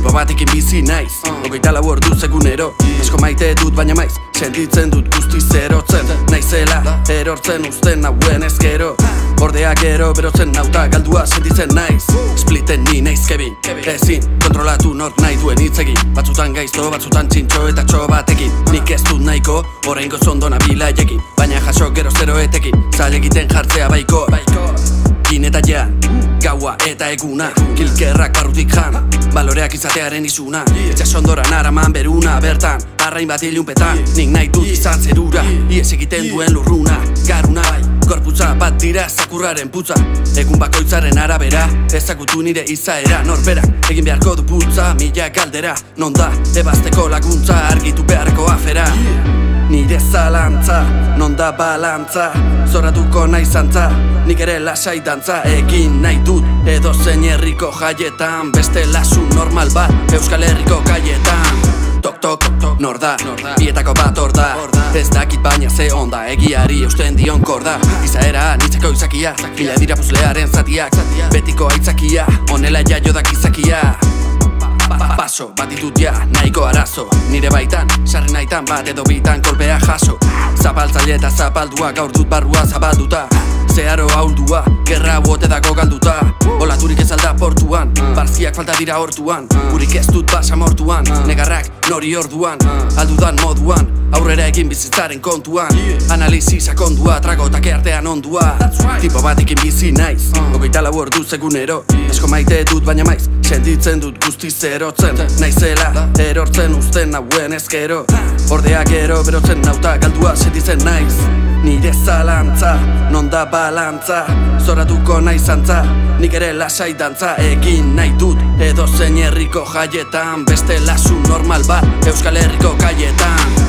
bizi naiz. Ogeita lau ordu segunero Asko maite dut baina maiz. Sentitzen dut guztiz erotzen Naizela erortzen uzten nauen ezkero. Ordea gero berotzen nauta galdua sentitzen naiz. Splitten ni naiz kebin Ezin kontrolatu nor nahi duen hitzegin Batzutan gaizto, batzutan txintxo eta txo batekin. Nik ez dut nahiko, horrengo zondo nabila ekin Baina jaso gero zero etekin. Zail egiten jartzea baiko. Gin eta ja, gaua eta eguna. Kilkerrak barrutik jan, baloreak izatearen izuna Etxas ondoran araman beruna bertan Arrain bat ilunpetan, nik nahi dut izan zerura Iez egiten duen lurruna, garuna Gorputza bat dira zakurraren putza. Egun bakoitzaren arabera Ezagutu nire izaera. Norberak Egin beharko du putza, mila galdera. Non da, ebazteko laguntza Argitu beharko afera Nire zalantza, non da balantza Zoratuko nahi zantza, nik ere lasai dantza Egin nahi dut, edo zein herriko jaietan Beste lasu normal bat, Euskal Herriko kaietan. Tok tok, tok, nor da, bietako bat hor da Ez dakit baina ze onda, egiari eusten dion korda Izaera, nitzeko izakia, mila dira puzlearen zatiak Betiko aitzakia, onela jaio dakizakia Paso, bat ditut ja, nahiko arazo. Nire baitan, sarri nahitan bat edo bitan kolpea jaso. Zapaltzaile eta zapaldua gaur dut barrua zabalduta Zeharo hauldua, gerra bote dago galduta Olaturik ez alda portuan, barziak falta dira hortuan. Gurik ez dut basa mortuan, negarrak nori orduan. Aldudan moduan, aurrera egin bizitzaren kontuan. Analizi sakondua, tragotak artean ondua. Tipo batekin bizi naiz, hogeita lau ordu segunero. Asko maite dut baina maiz, sentitzen dut guztiz erotzen Naizela, erortzen uzten nauen ezkero. Ordea gero berotzen nauta galdua sentitzen naiz Nire zalantza, non da balantza Zoratuko nahi zantza, nik ere lasai dantza Egin nahi dut, edo zein herriko jaietan Beste lasu normal bat, Euskal Herriko kaietan